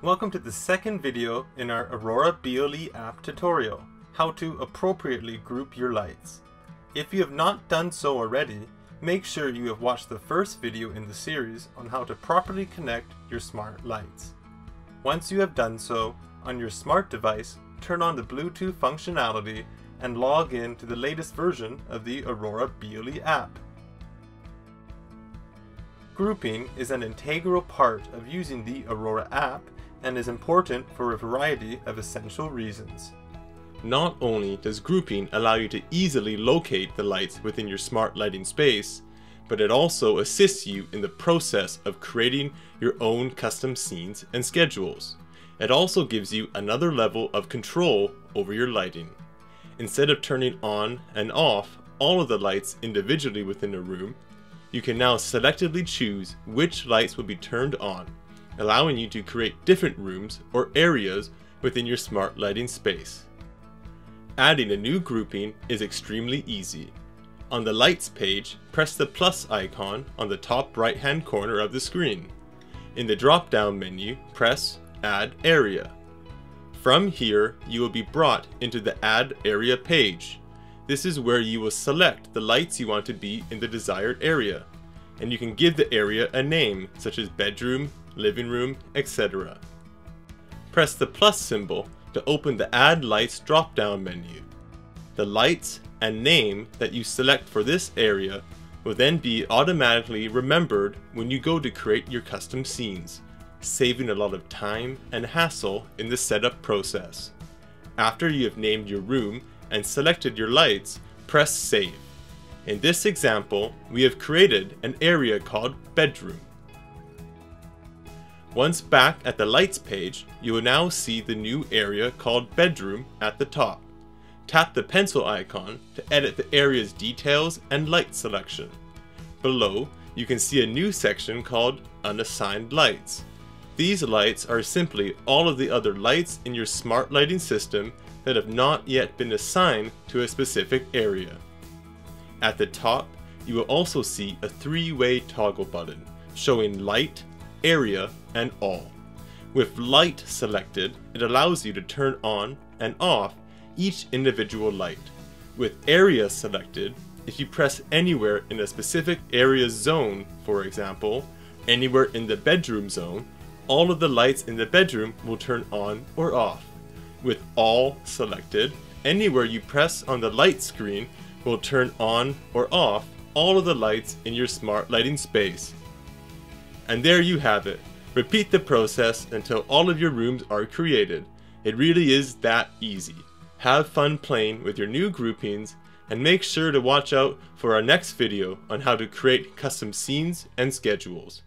Welcome to the second video in our Aurora BLE app tutorial, how to appropriately group your lights. If you have not done so already, make sure you have watched the first video in the series on how to properly connect your smart lights. Once you have done so, on your smart device, turn on the Bluetooth functionality and log in to the latest version of the Aurora BLE app. Grouping is an integral part of using the Aurora app and is important for a variety of essential reasons. Not only does grouping allow you to easily locate the lights within your smart lighting space, but it also assists you in the process of creating your own custom scenes and schedules. It also gives you another level of control over your lighting. Instead of turning on and off all of the lights individually within a room, you can now selectively choose which lights will be turned on allowing you to create different rooms or areas within your smart lighting space. Adding a new grouping is extremely easy. On the Lights page, press the plus icon on the top right hand corner of the screen. In the drop down menu, press Add Area. From here, you will be brought into the Add Area page. This is where you will select the lights you want to be in the desired area, and you can give the area a name such as bedroom, living room, etc. Press the plus symbol to open the Add Lights drop-down menu. The lights and name that you select for this area will then be automatically remembered when you go to create your custom scenes, saving a lot of time and hassle in the setup process. After you have named your room and selected your lights, press Save. In this example, we have created an area called Bedroom. Once back at the lights page, you will now see the new area called bedroom at the top. Tap the pencil icon to edit the area's details and light selection. Below, you can see a new section called unassigned lights. These lights are simply all of the other lights in your smart lighting system that have not yet been assigned to a specific area. At the top, you will also see a three-way toggle button showing light, area, and all. With light selected, it allows you to turn on and off each individual light. With area selected, if you press anywhere in a specific area zone, for example, anywhere in the bedroom zone, all of the lights in the bedroom will turn on or off. With all selected, anywhere you press on the light screen will turn on or off all of the lights in your smart lighting space. And there you have it. Repeat the process until all of your rooms are created. It really is that easy. Have fun playing with your new groupings and make sure to watch out for our next video on how to create custom scenes and schedules.